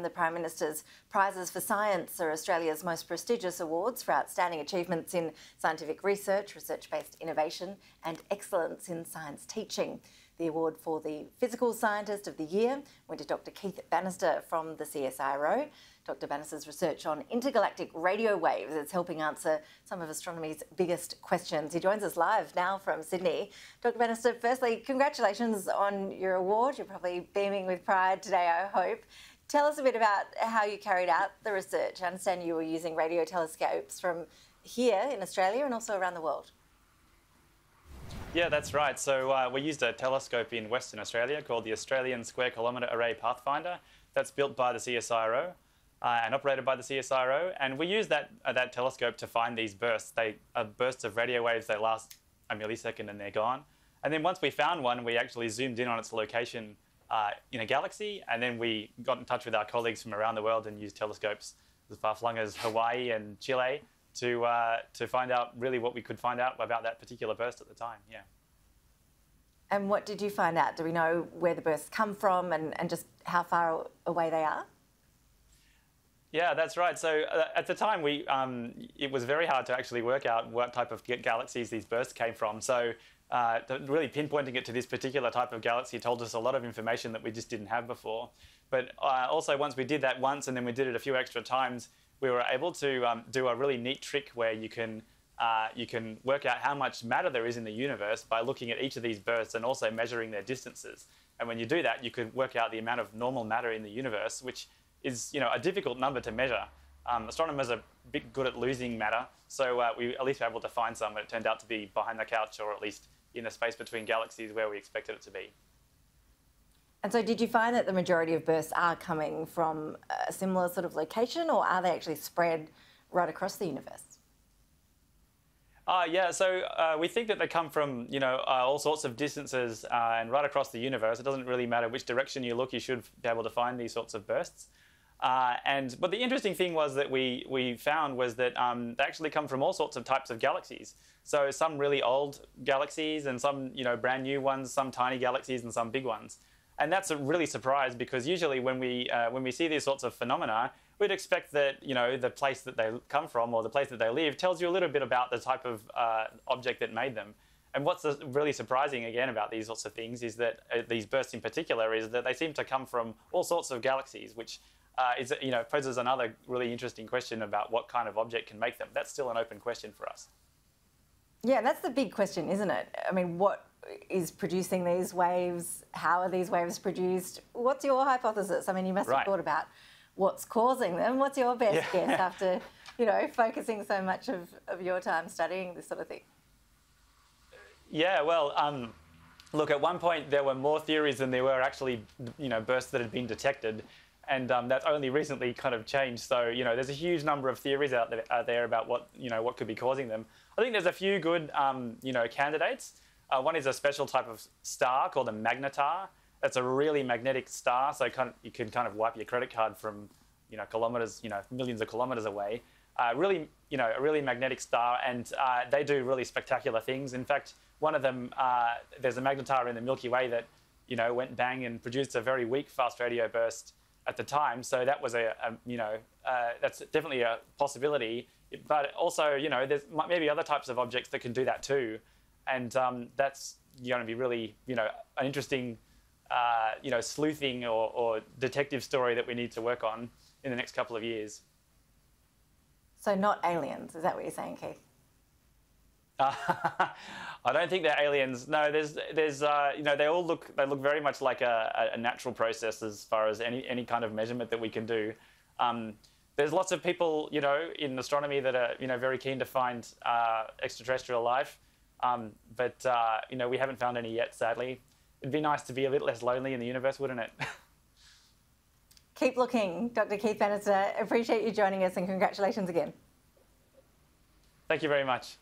The Prime Minister's prizes for science are Australia's most prestigious awards for outstanding achievements in scientific research, research based innovation, and excellence in science teaching. The award for the Physical Scientist of the Year went to Dr. Keith Bannister from the CSIRO. Dr. Bannister's research on intergalactic radio waves is helping answer some of astronomy's biggest questions. He joins us live now from Sydney. Dr. Bannister, firstly, congratulations on your award. You're probably beaming with pride today, I hope. Tell us a bit about how you carried out the research. I understand you were using radio telescopes from here in Australia and also around the world. Yeah, that's right. So uh, we used a telescope in Western Australia called the Australian Square Kilometre Array Pathfinder. That's built by the CSIRO uh, and operated by the CSIRO. And we use that, uh, that telescope to find these bursts. They are bursts of radio waves They last a millisecond and they're gone. And then once we found one, we actually zoomed in on its location uh, in a galaxy, and then we got in touch with our colleagues from around the world and used telescopes as far flung as Hawaii and Chile to uh, to find out really what we could find out about that particular burst at the time. Yeah. And what did you find out? Do we know where the bursts come from and, and just how far away they are? Yeah, that's right. So uh, at the time, we um, it was very hard to actually work out what type of galaxies these bursts came from. So uh, really pinpointing it to this particular type of galaxy told us a lot of information that we just didn't have before. But uh, also, once we did that once and then we did it a few extra times, we were able to um, do a really neat trick where you can uh, you can work out how much matter there is in the universe by looking at each of these bursts and also measuring their distances. And when you do that, you can work out the amount of normal matter in the universe, which is you know a difficult number to measure. Um, astronomers are a bit good at losing matter, so uh, we at least were able to find some, and it turned out to be behind the couch, or at least in the space between galaxies where we expected it to be. And so, did you find that the majority of bursts are coming from a similar sort of location, or are they actually spread right across the universe? Uh, yeah, so uh, we think that they come from you know uh, all sorts of distances uh, and right across the universe. It doesn't really matter which direction you look; you should be able to find these sorts of bursts. Uh, and but the interesting thing was that we we found was that um, they actually come from all sorts of types of galaxies. So some really old galaxies and some you know brand new ones, some tiny galaxies and some big ones. And that's a really surprise because usually when we uh, when we see these sorts of phenomena, we'd expect that you know the place that they come from or the place that they live tells you a little bit about the type of uh, object that made them. And what's really surprising again about these sorts of things is that uh, these bursts in particular is that they seem to come from all sorts of galaxies, which uh, is, you know, poses another really interesting question about what kind of object can make them. That's still an open question for us. Yeah, that's the big question, isn't it? I mean, what is producing these waves? How are these waves produced? What's your hypothesis? I mean, you must have thought about what's causing them. What's your best yeah. guess after, you know, focusing so much of, of your time studying this sort of thing? Yeah, well, um, look, at one point there were more theories than there were actually, you know, bursts that had been detected and um, that's only recently kind of changed. So you know, there's a huge number of theories out there, out there about what you know what could be causing them. I think there's a few good um, you know candidates. Uh, one is a special type of star called a magnetar. That's a really magnetic star, so kind of, you can kind of wipe your credit card from you know kilometers, you know millions of kilometers away. Uh, really, you know, a really magnetic star, and uh, they do really spectacular things. In fact, one of them, uh, there's a magnetar in the Milky Way that you know went bang and produced a very weak fast radio burst at the time. So that was a, a you know uh, that's definitely a possibility. But also, you know, there's maybe other types of objects that can do that too, and um, that's going to be really you know an interesting uh, you know sleuthing or, or detective story that we need to work on in the next couple of years. So not aliens, is that what you're saying, Keith? I don't think they're aliens. No, there's, there's, uh, you know, they all look, they look very much like a, a, natural process as far as any, any kind of measurement that we can do. Um, there's lots of people, you know, in astronomy that are, you know, very keen to find uh, extraterrestrial life, um, but uh, you know, we haven't found any yet. Sadly, it'd be nice to be a bit less lonely in the universe, wouldn't it? Keep looking, Dr. Keith Bannister. Appreciate you joining us, and congratulations again. Thank you very much.